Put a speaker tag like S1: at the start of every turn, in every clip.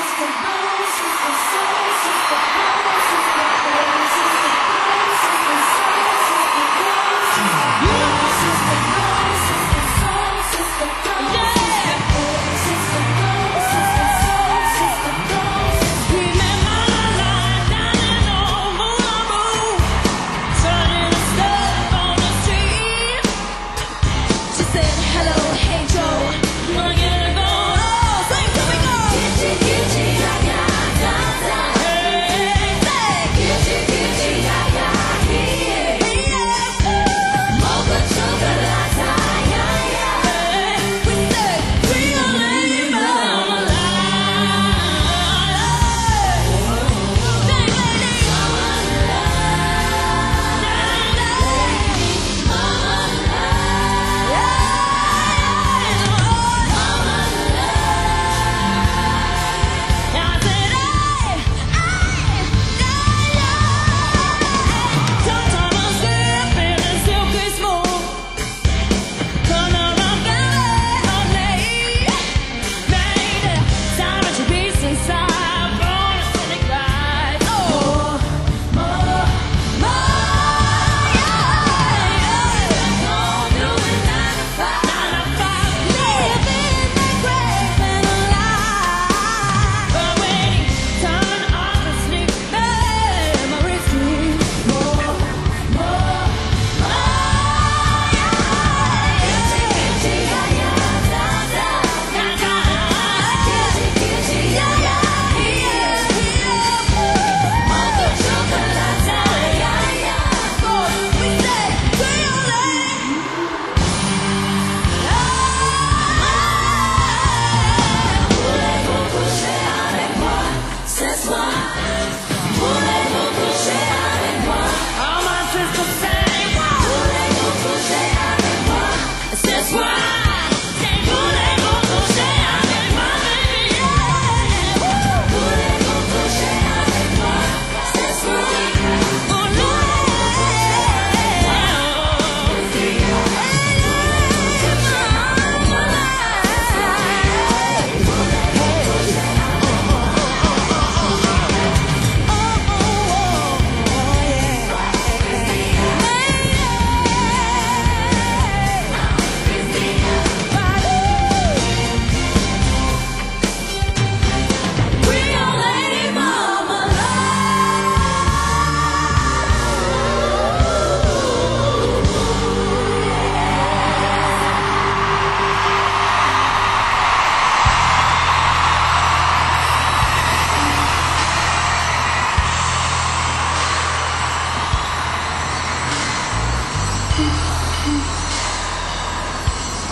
S1: はい。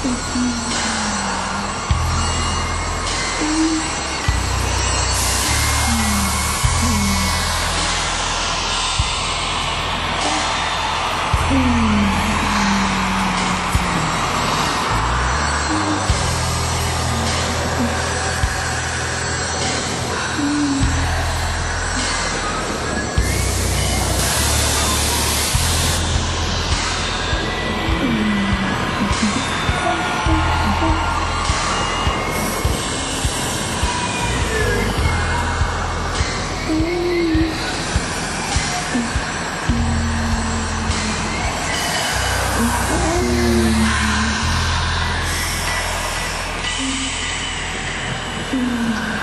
S1: 嗯嗯。Yeah.